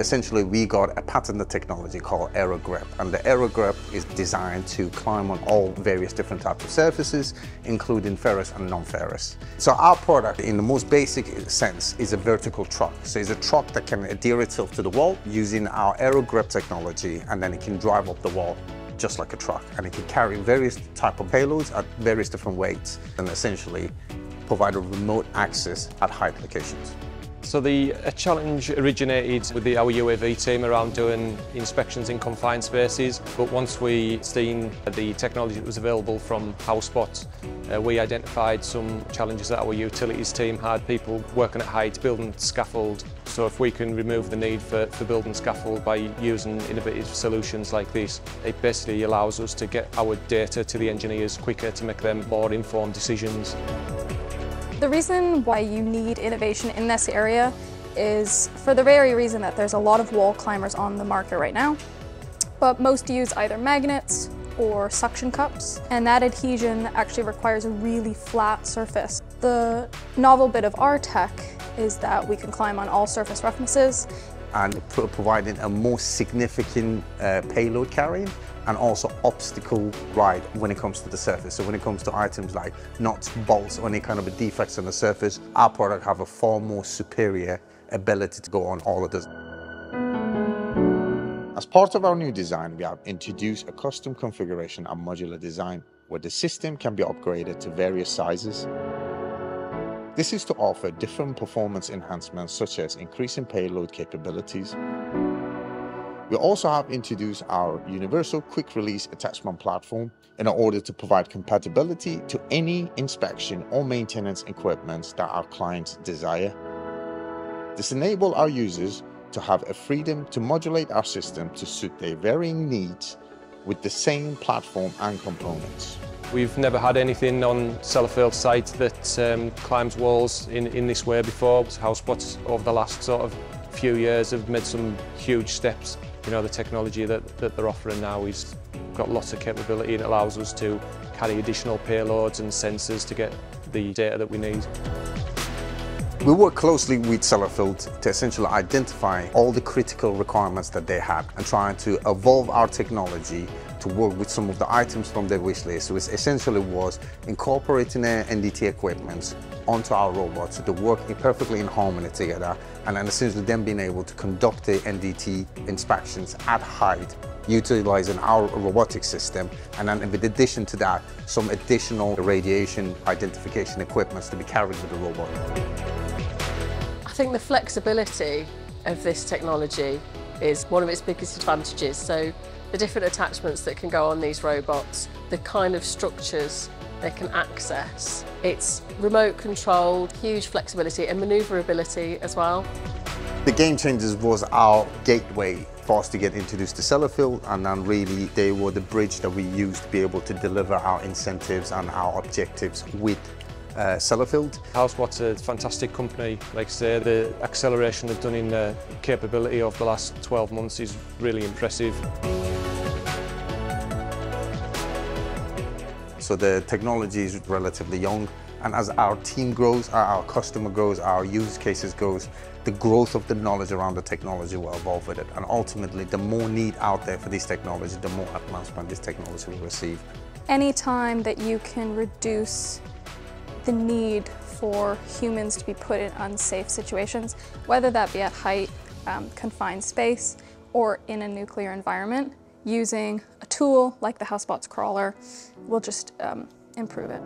essentially we got a patented technology called AeroGrip and the AeroGrip is designed to climb on all various different types of surfaces including ferrous and non-ferrous. So our product in the most basic sense is a vertical truck. So it's a truck that can adhere itself to the wall using our AeroGrip technology and then it can drive up the wall just like a truck and it can carry various type of payloads at various different weights and essentially provide a remote access at height locations. So the challenge originated with the, our UAV team around doing inspections in confined spaces, but once we seen the technology that was available from HausBots, uh, we identified some challenges that our utilities team had, people working at height, building scaffold. So if we can remove the need for, for building scaffold by using innovative solutions like this, it basically allows us to get our data to the engineers quicker to make them more informed decisions. The reason why you need innovation in this area is for the very reason that there's a lot of wall climbers on the market right now, but most use either magnets or suction cups, and that adhesion actually requires a really flat surface. The novel bit of our tech is that we can climb on all surface roughnesses and providing a more significant uh, payload carrying and also obstacle ride when it comes to the surface. So when it comes to items like nuts, bolts, or any kind of defects on the surface, our product have a far more superior ability to go on all of this. As part of our new design, we have introduced a custom configuration and modular design where the system can be upgraded to various sizes. This is to offer different performance enhancements such as increasing payload capabilities, we also have introduced our universal quick release attachment platform in order to provide compatibility to any inspection or maintenance equipment that our clients desire. This enables our users to have a freedom to modulate our system to suit their varying needs with the same platform and components. We've never had anything on Sellafield site that um, climbs walls in, in this way before. HausBots over the last sort of few years have made some huge steps you know, the technology that, that they're offering now is got lots of capability and allows us to carry additional payloads and sensors to get the data that we need. We work closely with Sellafield to essentially identify all the critical requirements that they had and trying to evolve our technology to work with some of the items from their wish list, which essentially was incorporating their NDT equipment onto our robots to work perfectly in harmony together and then essentially then being able to conduct the NDT inspections at height utilizing our robotic system and then in addition to that some additional radiation identification equipment to be carried with the robot. I think the flexibility of this technology is one of its biggest advantages. So the different attachments that can go on these robots, the kind of structures they can access. It's remote controlled, huge flexibility and manoeuvrability as well. The Gamechangers was our gateway for us to get introduced to Sellafield and then really they were the bridge that we used to be able to deliver our incentives and our objectives with uh, Sellafield. HausBots's a fantastic company. Like I say, the acceleration they've done in the capability over the last 12 months is really impressive. So the technology is relatively young and as our team grows, our customer grows, our use cases grows, the growth of the knowledge around the technology will evolve with it. And ultimately, the more need out there for this technology, the more advancement this technology will receive. Any time that you can reduce the need for humans to be put in unsafe situations, whether that be at height, um, confined space, or in a nuclear environment, using a tool like the HausBots' crawler will just um, improve it.